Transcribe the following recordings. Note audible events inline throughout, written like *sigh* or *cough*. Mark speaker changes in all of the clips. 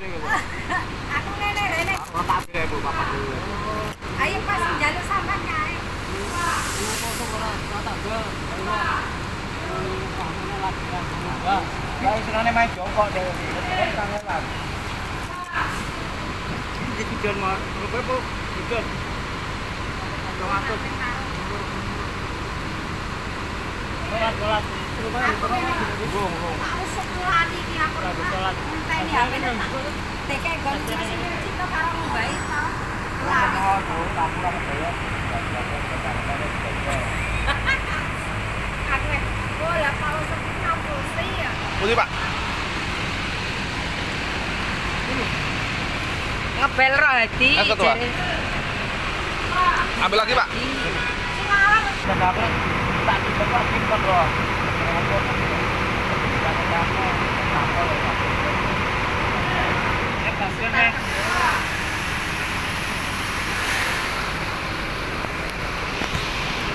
Speaker 1: Aku nenek
Speaker 2: nenek. Bapak pilih bu, bapak dulu.
Speaker 1: Ayo pas jalur sambatnya. Đây,
Speaker 2: nó nay mai chỗ con đều để sang đây làm. Cái chân mà nó bếp bốc, cái chân.
Speaker 1: Cho ăn cơm. Cho ăn, cho ăn. Không, không. Aku.
Speaker 2: Sholat.
Speaker 1: Enteni ya ben. Deke gon sing cinta karo mbae ta.
Speaker 2: Mohon, Bu, kamu lah saya.
Speaker 1: Aku lah kalau sepi ngampus.
Speaker 3: Putih Pak.
Speaker 1: Ngebel roh
Speaker 3: ketua. Ambil lagi Pak.
Speaker 2: Tak simpen loh. Eh, kasihan eh.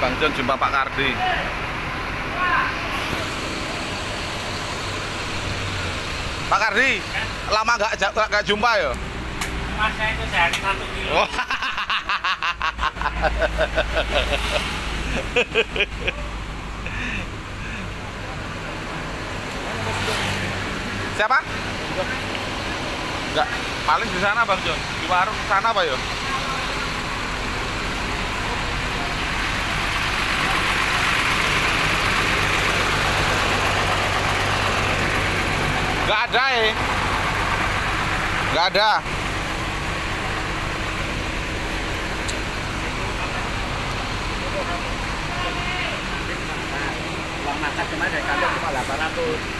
Speaker 3: Bang John jumpa Pak Kardi. Pak Kardi, lama nggak ja- nggak jumpa ya?
Speaker 2: Mas saya itu sehari satu kilo.
Speaker 3: Oh. *laughs* Siapa? Enggak, paling di sana Bang John. Di warung sana apa ya? Enggak ada eh. Enggak ada.
Speaker 2: Uang masak kemarin dari kalian cuma 800 tapi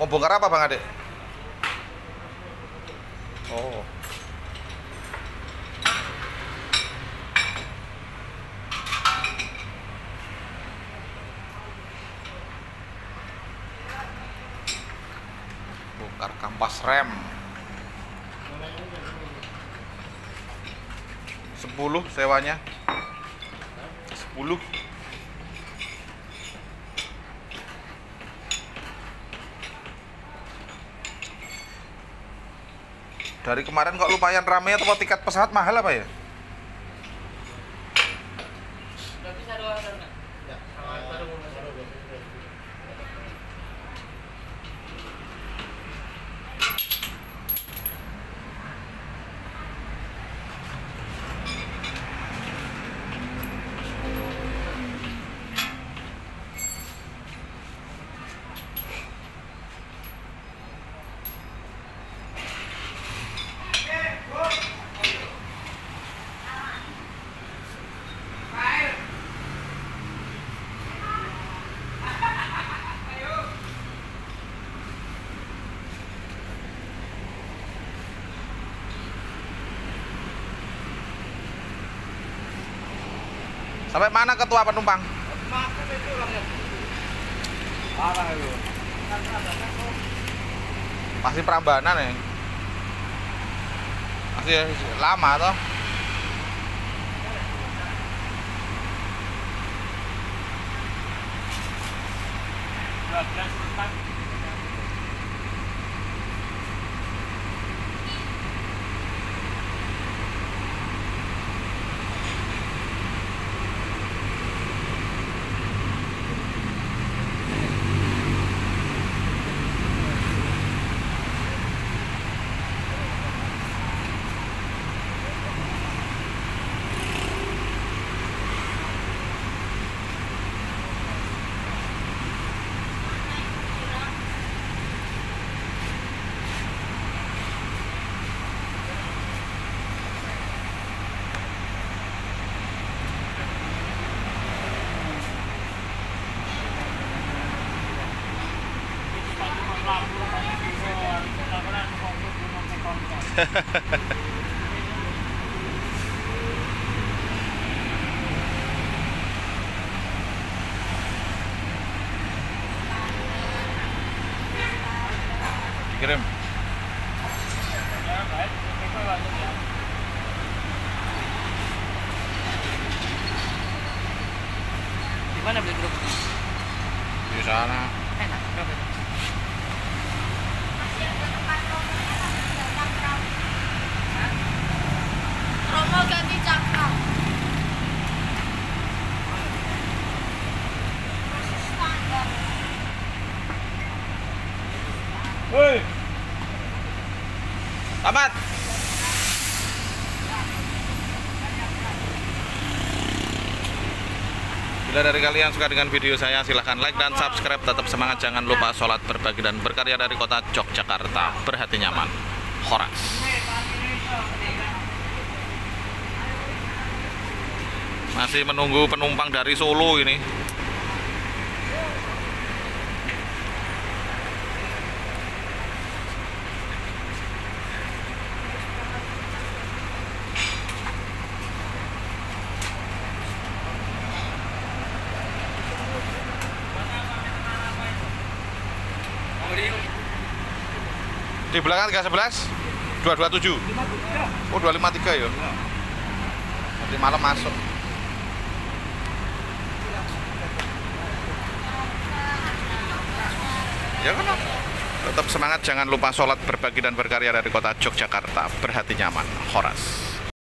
Speaker 3: Mau bongkar apa Bang Adik? Oh. Bongkar kampas rem. 10 sewanya. 10 Dari kemarin kok lumayan ramai atau tiket pesawat mahal apa ya? Sampai mana ketua penumpang? Masih Prambanan ya? Masih lama toh?
Speaker 2: dua belas
Speaker 3: Kirim.
Speaker 1: Di mana beli kerupuk?
Speaker 3: Di sana.
Speaker 1: Enak. Berapa itu?
Speaker 3: Tamat. Bila dari kalian suka dengan video saya silahkan like dan subscribe. Tetap semangat jangan lupa sholat berbagi dan berkarya dari kota Yogyakarta. Berhati nyaman. Horas. Masih menunggu penumpang dari Solo ini Di belakang 311 227 Oh 253 ya. Nanti malam masuk. Ya kan Tetap semangat jangan lupa sholat berbagi dan berkarya dari kota Yogyakarta. Berhati nyaman Horas